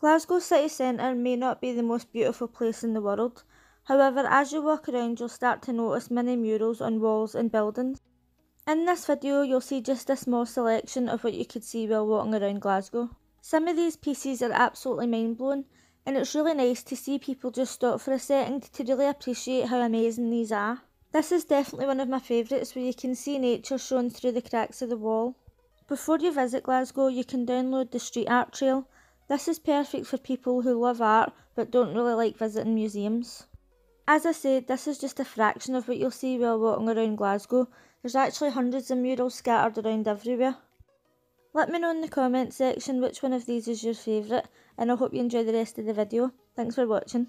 Glasgow city centre may not be the most beautiful place in the world, however as you walk around you'll start to notice many murals on walls and buildings. In this video you'll see just a small selection of what you could see while walking around Glasgow. Some of these pieces are absolutely mind blowing and it's really nice to see people just stop for a second to really appreciate how amazing these are. This is definitely one of my favourites where you can see nature shown through the cracks of the wall. Before you visit Glasgow you can download the Street Art Trail this is perfect for people who love art but don't really like visiting museums. As I said, this is just a fraction of what you'll see while walking around Glasgow. There's actually hundreds of murals scattered around everywhere. Let me know in the comments section which one of these is your favourite and I hope you enjoy the rest of the video. Thanks for watching.